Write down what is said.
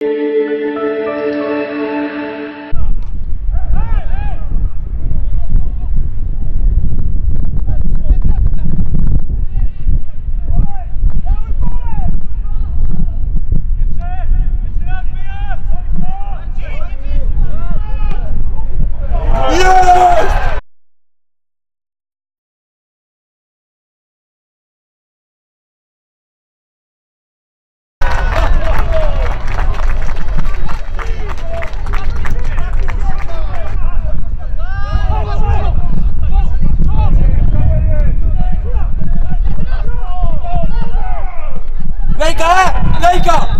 you. Lejka! Lejka!